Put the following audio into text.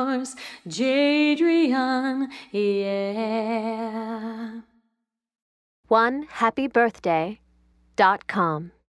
stars, Jadrian, yeah. One happy birthday dot com.